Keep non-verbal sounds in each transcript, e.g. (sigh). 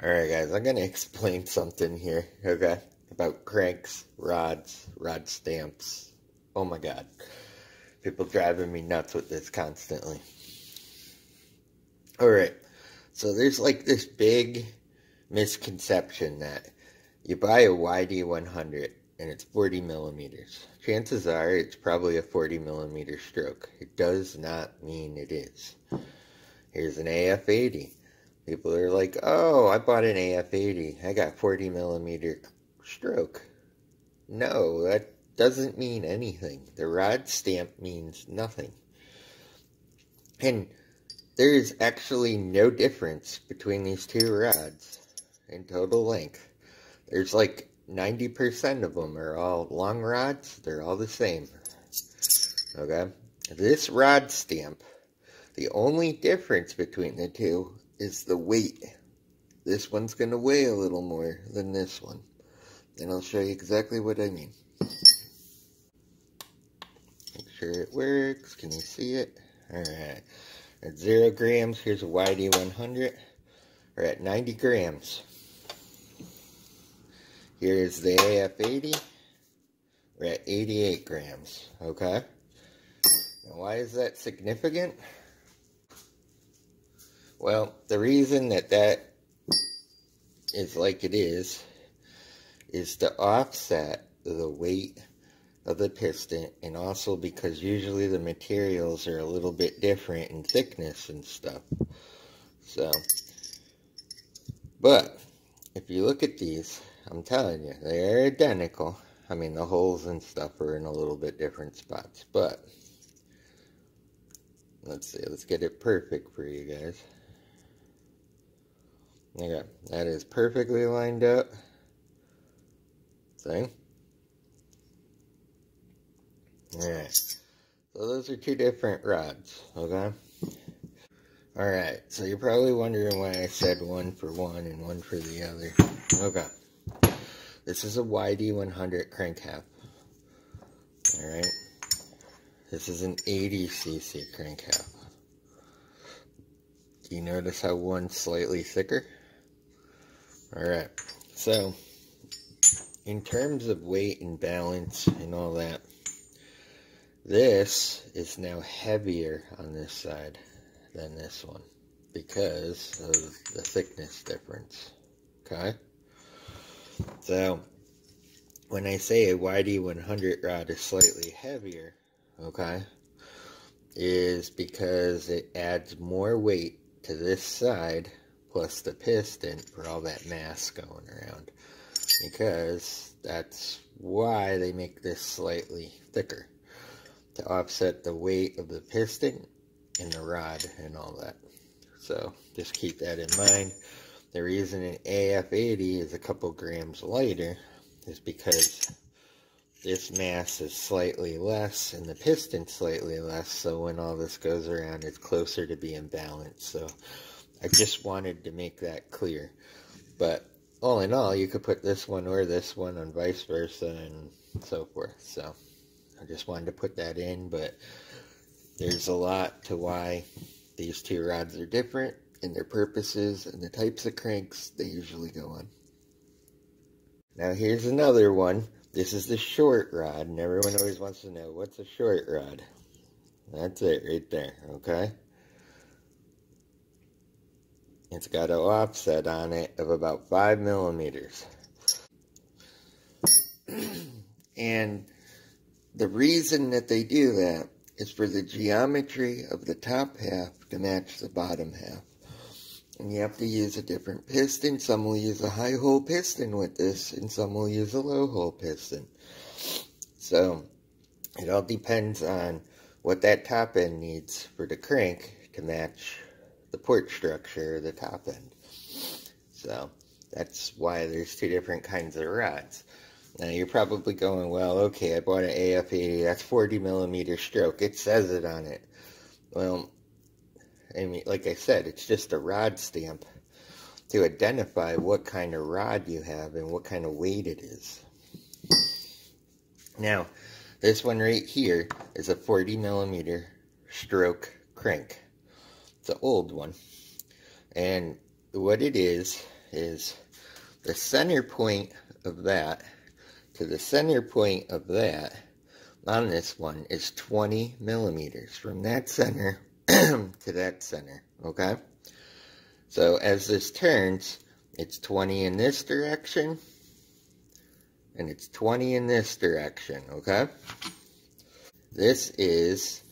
Alright guys, I'm going (laughs) to explain something here, okay? About cranks, rods, rod stamps. Oh my god. People driving me nuts with this constantly. Alright, so there's like this big misconception that you buy a YD100 and it's 40 millimeters. Chances are it's probably a 40 millimeter stroke. It does not mean it is. Here's an AF80 People are like, oh, I bought an AF80. I got 40 millimeter stroke. No, that doesn't mean anything. The rod stamp means nothing. And there's actually no difference between these two rods in total length. There's like 90% of them are all long rods. They're all the same. Okay? This rod stamp, the only difference between the two is the weight. This one's going to weigh a little more than this one. And I'll show you exactly what I mean. Make sure it works. Can you see it? Alright. At 0 grams, here's a YD100. We're at 90 grams. Here's the AF80. We're at 88 grams. Okay? Now, why is that significant? Well, the reason that that is like it is, is to offset the weight of the piston and also because usually the materials are a little bit different in thickness and stuff. So, but if you look at these, I'm telling you, they're identical. I mean, the holes and stuff are in a little bit different spots, but let's see, let's get it perfect for you guys. Okay, that is perfectly lined up. See? Alright, so those are two different rods, okay? Alright, so you're probably wondering why I said one for one and one for the other. Okay, this is a YD100 crank cap. Alright, this is an 80cc crank cap. Do you notice how one's slightly thicker? Alright, so in terms of weight and balance and all that, this is now heavier on this side than this one because of the thickness difference. Okay? So, when I say a YD100 rod is slightly heavier, okay, is because it adds more weight to this side plus the piston for all that mass going around. Because that's why they make this slightly thicker. To offset the weight of the piston and the rod and all that. So just keep that in mind. The reason an AF80 is a couple grams lighter is because this mass is slightly less and the piston slightly less so when all this goes around it's closer to being balanced so I just wanted to make that clear. But all in all, you could put this one or this one and vice versa and so forth. So I just wanted to put that in, but there's a lot to why these two rods are different in their purposes and the types of cranks they usually go on. Now here's another one. This is the short rod, and everyone always wants to know, what's a short rod? That's it right there, okay? It's got an offset on it of about 5 millimeters. (clears throat) and the reason that they do that is for the geometry of the top half to match the bottom half. And you have to use a different piston. Some will use a high hole piston with this, and some will use a low hole piston. So, it all depends on what that top end needs for the crank to match the port structure, the top end. So that's why there's two different kinds of rods. Now you're probably going, well, okay, I bought an AF80, that's 40 millimeter stroke. It says it on it. Well, I mean, like I said, it's just a rod stamp to identify what kind of rod you have and what kind of weight it is. Now, this one right here is a 40 millimeter stroke crank. An old one. And what it is, is the center point of that to the center point of that on this one is 20 millimeters from that center (clears throat) to that center, okay? So as this turns, it's 20 in this direction, and it's 20 in this direction, okay? This is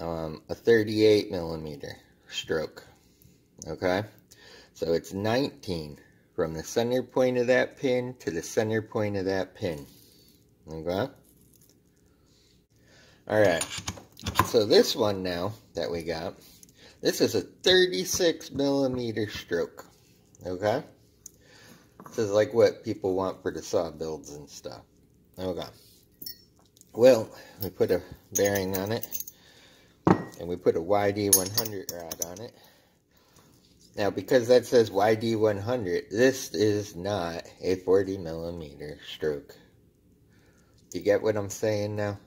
um, a 38 millimeter stroke, okay? So it's 19 from the center point of that pin to the center point of that pin, okay? Alright, so this one now that we got, this is a 36 millimeter stroke, okay? This is like what people want for the saw builds and stuff, okay? Well, we put a bearing on it, and we put a YD100 rod on it. Now, because that says YD100, this is not a 40 millimeter stroke. You get what I'm saying now?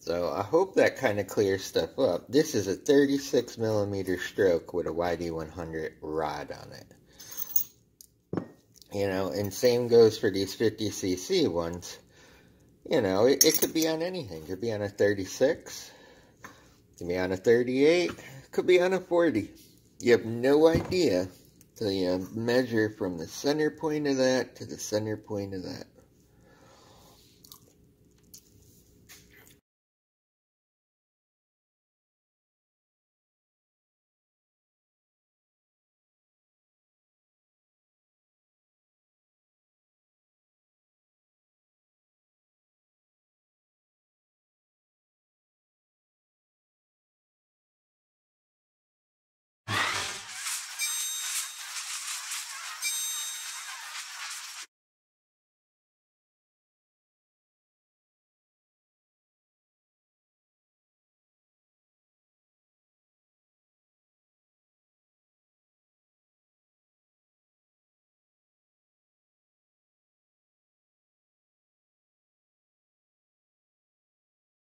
So I hope that kind of clears stuff up. This is a 36 millimeter stroke with a YD100 rod on it. You know, and same goes for these 50cc ones. You know, it, it could be on anything. It could be on a 36. Could be on a 38. Could be on a 40. You have no idea till you measure from the center point of that to the center point of that.